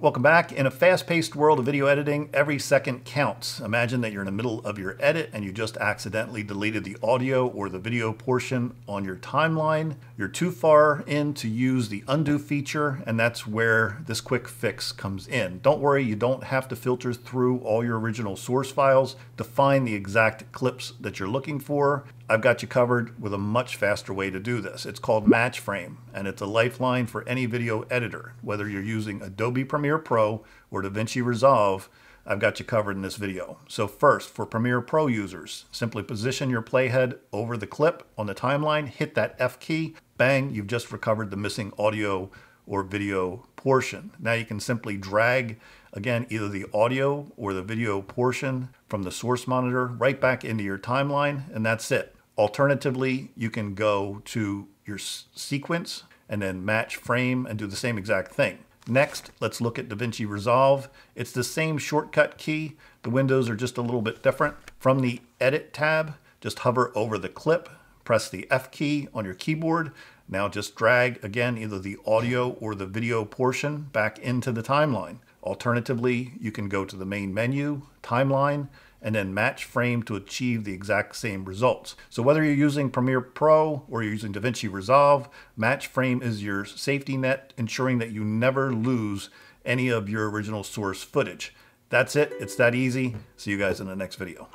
Welcome back. In a fast-paced world of video editing, every second counts. Imagine that you're in the middle of your edit and you just accidentally deleted the audio or the video portion on your timeline. You're too far in to use the undo feature, and that's where this quick fix comes in. Don't worry, you don't have to filter through all your original source files to find the exact clips that you're looking for. I've got you covered with a much faster way to do this. It's called Match Frame, and it's a lifeline for any video editor. Whether you're using Adobe Premiere Pro or DaVinci Resolve, I've got you covered in this video. So first, for Premiere Pro users, simply position your playhead over the clip on the timeline, hit that F key, bang, you've just recovered the missing audio or video portion. Now you can simply drag, again, either the audio or the video portion from the source monitor right back into your timeline, and that's it. Alternatively, you can go to your sequence and then match frame and do the same exact thing. Next, let's look at DaVinci Resolve. It's the same shortcut key. The windows are just a little bit different. From the Edit tab, just hover over the clip, press the F key on your keyboard. Now just drag, again, either the audio or the video portion back into the timeline. Alternatively, you can go to the main menu, Timeline, and then match frame to achieve the exact same results. So whether you're using Premiere Pro or you're using DaVinci Resolve, match frame is your safety net, ensuring that you never lose any of your original source footage. That's it. It's that easy. See you guys in the next video.